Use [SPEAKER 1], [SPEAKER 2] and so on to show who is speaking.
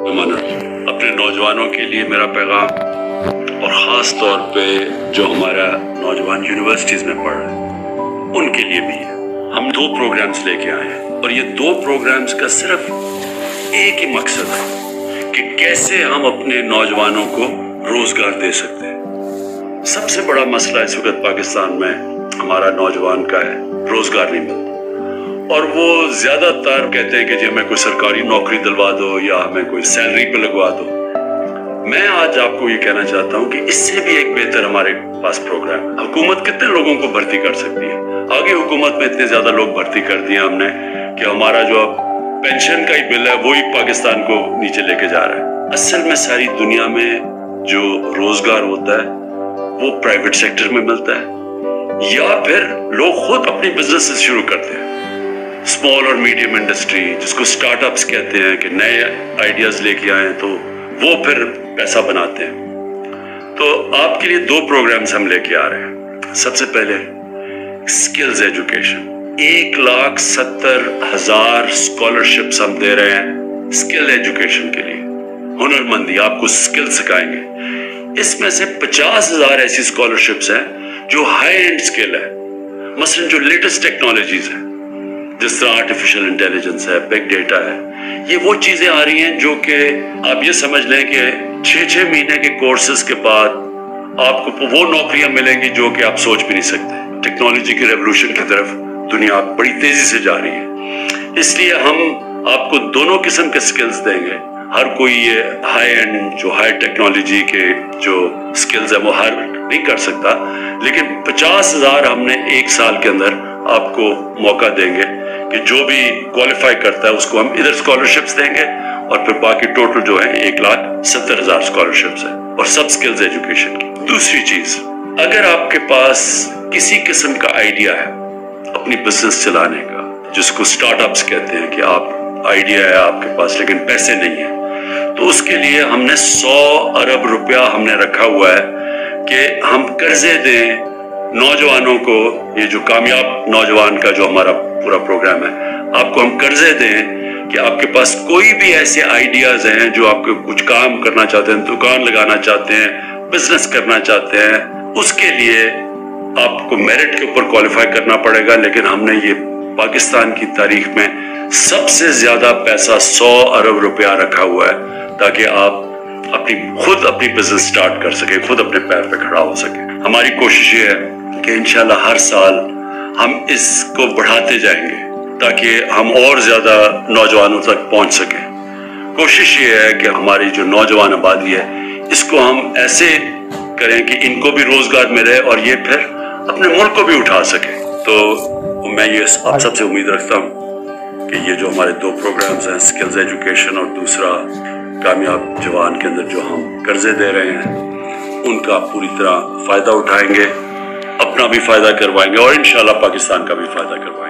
[SPEAKER 1] اپنے نوجوانوں کے لیے میرا پیغام اور خاص طور پہ جو ہمارا نوجوان یونیورسٹیز میں پڑھ رہے ہیں، ان کے لیے بھی ہے۔ ہم دو پروگرامز لے کے آئے ہیں اور یہ دو پروگرامز کا صرف ایک ہی مقصد ہے کہ کیسے ہم اپنے نوجوانوں کو روزگار دے سکتے ہیں۔ سب سے بڑا مسئلہ اس وقت پاکستان میں ہمارا نوجوان کا ہے، روزگار نہیں ملتا۔ اور وہ زیادہ تر کہتے ہیں کہ جی ہمیں کوئی سرکاری نوکری دلوا دو یا ہمیں کوئی سیلری پہ لگوا دو۔ میں آج آپ کو یہ کہنا چاہتا ہوں کہ اس سے بھی ایک بہتر ہمارے پاس پروگرام ہے۔ حکومت کتنے لوگوں کو بھرتی کر سکتی ہے؟ آگے حکومت میں اتنے زیادہ لوگ بھرتی کر دیا ہم نے کہ ہمارا جو اب پینشن کا ہی بل ہے، وہی پاکستان کو نیچے لے کے جا رہا ہے۔ اصل میں ساری دنیا میں جو روزگار ہوتا ہے، وہ پرائیویٹ سیکٹر میں ملتا ہے۔ یا پھر لوگ خود اپنی بزنس شروع کرتے ہیں۔ اسمال اور میڈیم انڈسٹری جس کو اسٹارٹ اپس کہتے ہیں کہ نئے آئیڈیاز لے کے آئیں تو وہ پھر پیسہ بناتے ہیں۔ تو آپ کے لیے دو پروگرامز ہم لے کے آ رہے ہیں۔ سب سے پہلے اسکلز ایجوکیشن ایک لاکھ ستر ہزار اسکالرشپس ہم دے رہے ہیں اسکل ایجوکیشن کے لیے۔ ہنر مندی آپ کو اسکل سکھائیں گے۔ اس میں سے پچاس ہزار ایسی اسکالرشپس ہیں جو ہائی اینڈ اسکل ہے۔ مثلاً جو لیٹسٹ ٹیکنالوجیز ہیں۔ جس طرح آرٹیفیشل انٹیلیجنس ہے بگ ڈیٹا ہے، یہ وہ چیزیں آ رہی ہیں جو کہ آپ یہ سمجھ لیں کہ چھ چھ مہینے کے کورسز کے بعد آپ کو وہ نوکریاں ملیں گی جو کہ آپ سوچ بھی نہیں سکتے۔ ٹیکنالوجی کی ریولوشن کی طرف دنیا بڑی تیزی سے جا رہی ہے۔ اس لیے ہم آپ کو دونوں قسم کے سکلز دیں گے۔ ہر کوئی یہ ہائی اینڈ جو ہائی ٹیکنالوجی کے جو سکلز ہیں، وہ ہر نہیں کر سکتا۔ لیکن پچاس ہزار ہم نے ایک سال کے اندر آپ کو موقع دیں گے۔ کہ جو بھی کوالیفائی کرتا ہے، اس کو ہم ادھر اسکالرشپس دیں گے اور پھر باقی ٹوٹل جو ہے ایک لاکھ ستر ہزار اسکالرشپس ہیں اور سب سکلز ایجوکیشن کی۔ دوسری چیز، اگر آپ کے پاس کسی قسم کا آئیڈیا ہے اپنی بزنس چلانے کا، جس کو سٹارٹ اپس کہتے ہیں کہ آپ آئیڈیا ہے آپ کے پاس لیکن پیسے نہیں ہیں، تو اس کے لیے ہم نے سو ارب روپیہ ہم نے رکھا ہوا ہے کہ ہم قرضے دیں نوجوانوں کو یہ جو کامیاب نوجوان کا جو ہمارا پورا پروگرام ہے، آپ کو ہم قرضے دیں کہ آپ کے پاس کوئی بھی ایسے آئیڈیاز ہیں جو آپ کو کچھ کام کرنا چاہتے ہیں، دکان لگانا چاہتے ہیں بزنس کرنا چاہتے ہیں، اس کے لیے آپ کو میرٹ کے اوپر کوالیفائی کرنا پڑے گا۔ لیکن ہم نے یہ پاکستان کی تاریخ میں سب سے زیادہ پیسہ سو ارب روپیہ رکھا ہوا ہے تاکہ آپ اپنی، خود اپنی بزنس سٹارٹ کر سکیں، خود اپنے پیر پہ کھڑا ہو سکیں۔ ہماری کوشش یہ ہے کہ انشاءاللہ ہر سال ہم اس کو بڑھاتے جائیں گے تاکہ ہم اور زیادہ نوجوانوں تک پہنچ سکیں۔ کوشش یہ ہے کہ ہماری جو نوجوان آبادی ہے، اس کو ہم ایسے کریں کہ ان کو بھی روزگار ملے اور یہ پھر اپنے ملک کو بھی اٹھا سکیں۔ تو میں یہ آپ سب سے امید رکھتا ہوں کہ یہ جو ہمارے دو پروگرامز ہیں سکلز ایجوکیشن اور دوسرا کامیاب جوان کے اندر جو ہم قرضے دے رہے ہیں، ان کا پوری طرح فائدہ اٹھائیں گے۔ اپنا بھی فائدہ کروائیں گے اور انشاءاللہ پاکستان کا بھی فائدہ کروائیں گے۔